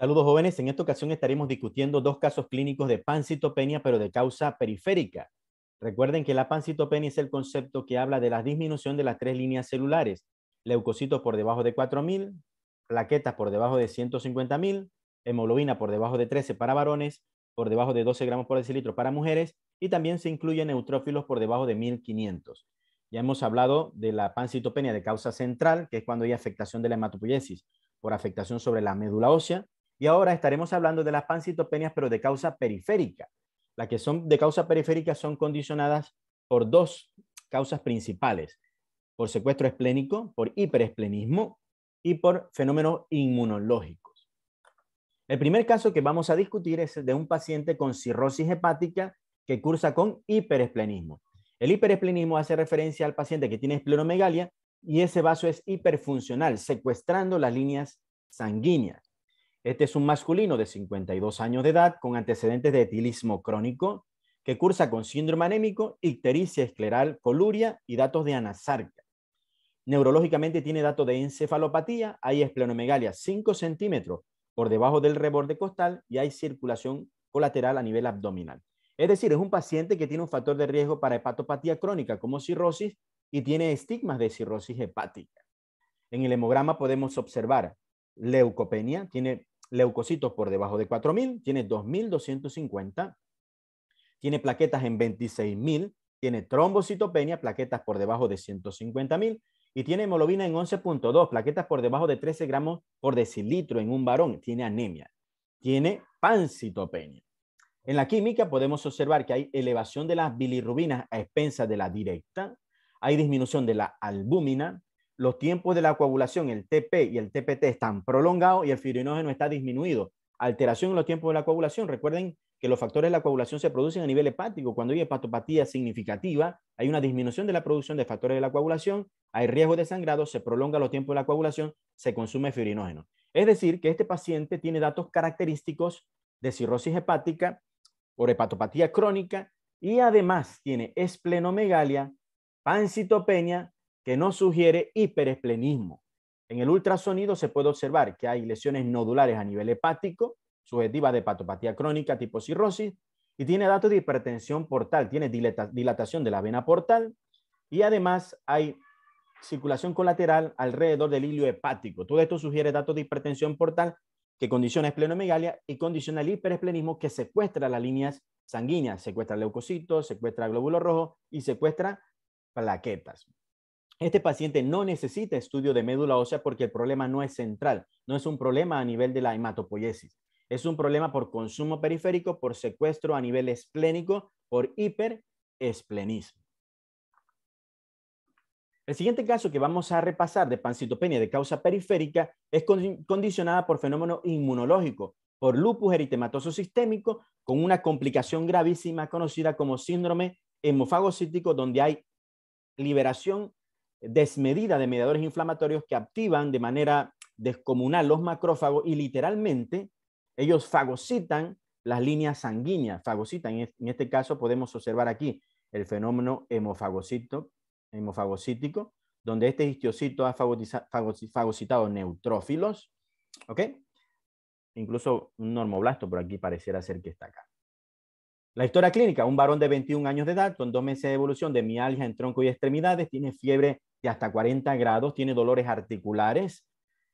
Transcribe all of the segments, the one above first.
Saludos jóvenes, en esta ocasión estaremos discutiendo dos casos clínicos de pancitopenia, pero de causa periférica. Recuerden que la pancitopenia es el concepto que habla de la disminución de las tres líneas celulares, leucocitos por debajo de 4.000, plaquetas por debajo de 150.000, hemoglobina por debajo de 13 para varones, por debajo de 12 gramos por decilitro para mujeres, y también se incluyen neutrófilos por debajo de 1.500. Ya hemos hablado de la pancitopenia de causa central, que es cuando hay afectación de la hematopoiesis por afectación sobre la médula ósea, y ahora estaremos hablando de las pancitopenias, pero de causa periférica. Las que son de causa periférica son condicionadas por dos causas principales, por secuestro esplénico, por hiperesplenismo y por fenómenos inmunológicos. El primer caso que vamos a discutir es de un paciente con cirrosis hepática que cursa con hiperesplenismo. El hiperesplenismo hace referencia al paciente que tiene esplenomegalia y ese vaso es hiperfuncional, secuestrando las líneas sanguíneas. Este es un masculino de 52 años de edad con antecedentes de etilismo crónico que cursa con síndrome anémico, ictericia escleral, coluria y datos de anasarca. Neurológicamente tiene datos de encefalopatía, hay esplenomegalia 5 centímetros por debajo del reborde costal y hay circulación colateral a nivel abdominal. Es decir, es un paciente que tiene un factor de riesgo para hepatopatía crónica como cirrosis y tiene estigmas de cirrosis hepática. En el hemograma podemos observar leucopenia, tiene leucocitos por debajo de 4.000, tiene 2.250, tiene plaquetas en 26.000, tiene trombocitopenia, plaquetas por debajo de 150.000 y tiene hemoglobina en 11.2, plaquetas por debajo de 13 gramos por decilitro en un varón, tiene anemia, tiene pancitopenia. En la química podemos observar que hay elevación de las bilirrubinas a expensas de la directa, hay disminución de la albúmina, los tiempos de la coagulación, el TP y el TPT están prolongados y el fibrinógeno está disminuido. Alteración en los tiempos de la coagulación. Recuerden que los factores de la coagulación se producen a nivel hepático. Cuando hay hepatopatía significativa, hay una disminución de la producción de factores de la coagulación, hay riesgo de sangrado, se prolonga los tiempos de la coagulación, se consume fibrinógeno. Es decir, que este paciente tiene datos característicos de cirrosis hepática por hepatopatía crónica y además tiene esplenomegalia, pancitopenia que no sugiere hiperesplenismo. En el ultrasonido se puede observar que hay lesiones nodulares a nivel hepático, subjetiva de hepatopatía crónica tipo cirrosis, y tiene datos de hipertensión portal, tiene dilatación de la vena portal, y además hay circulación colateral alrededor del hilio hepático. Todo esto sugiere datos de hipertensión portal que condiciona esplenomegalia y condiciona el hiperesplenismo que secuestra las líneas sanguíneas, secuestra leucocitos, secuestra glóbulos rojos y secuestra plaquetas. Este paciente no necesita estudio de médula ósea porque el problema no es central, no es un problema a nivel de la hematopoiesis. Es un problema por consumo periférico, por secuestro a nivel esplénico, por hiperesplenismo. El siguiente caso que vamos a repasar de pancitopenia de causa periférica es condicionada por fenómeno inmunológico, por lupus eritematoso sistémico, con una complicación gravísima conocida como síndrome hemofagocítico, donde hay liberación desmedida de mediadores inflamatorios que activan de manera descomunal los macrófagos y literalmente ellos fagocitan las líneas sanguíneas, fagocitan. En este caso podemos observar aquí el fenómeno hemofagocito, hemofagocítico, donde este histiocito ha fagocitado neutrófilos, ¿ok? Incluso un normoblasto por aquí pareciera ser que está acá. La historia clínica, un varón de 21 años de edad con dos meses de evolución de mialgia en tronco y extremidades, tiene fiebre de hasta 40 grados, tiene dolores articulares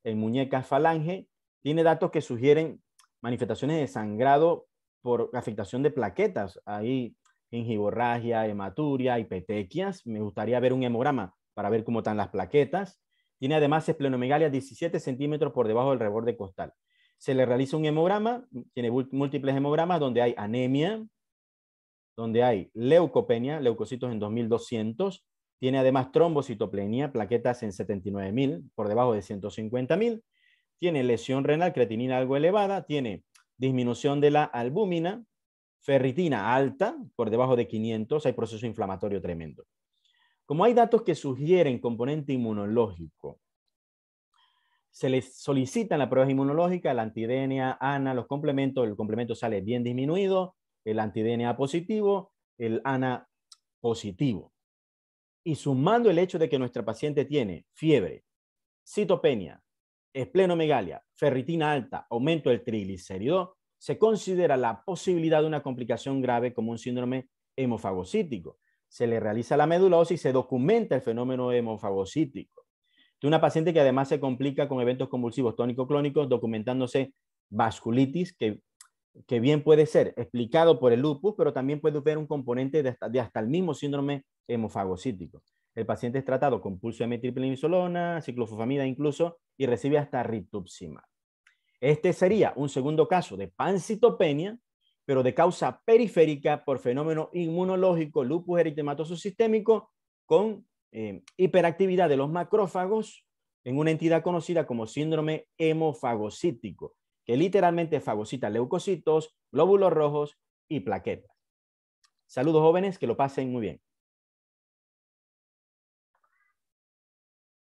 en muñecas falange, tiene datos que sugieren manifestaciones de sangrado por afectación de plaquetas. Hay gingivorragia, hematuria y petequias. Me gustaría ver un hemograma para ver cómo están las plaquetas. Tiene además esplenomegalia 17 centímetros por debajo del reborde costal. Se le realiza un hemograma, tiene múltiples hemogramas donde hay anemia, donde hay leucopenia, leucocitos en 2200, tiene además trombocitopenia, plaquetas en 79.000, por debajo de 150.000. Tiene lesión renal, creatinina algo elevada. Tiene disminución de la albúmina, ferritina alta, por debajo de 500. Hay proceso inflamatorio tremendo. Como hay datos que sugieren componente inmunológico, se les solicita en la prueba inmunológica la antidenia, ANA, los complementos. El complemento sale bien disminuido, el antidenia positivo, el ANA positivo y sumando el hecho de que nuestra paciente tiene fiebre, citopenia, esplenomegalia, ferritina alta, aumento del triglicérido, se considera la posibilidad de una complicación grave como un síndrome hemofagocítico. Se le realiza la medulosis y se documenta el fenómeno hemofagocítico. De una paciente que además se complica con eventos convulsivos tónico-clónicos, documentándose vasculitis, que, que, bien puede ser explicado por el lupus, pero también puede haber un componente de hasta, el mismo síndrome hemofagocítico. El paciente es tratado con pulso de metilprednisolona, ciclofosfamida incluso, y recibe hasta rituximab. Este sería un segundo caso de pancitopenia, pero de causa periférica por fenómeno inmunológico, lupus eritematoso sistémico, con eh, hiperactividad de los macrófagos en una entidad conocida como síndrome hemofagocítico, que literalmente fagocita leucocitos, glóbulos rojos y plaquetas. Saludos jóvenes, que lo pasen muy bien.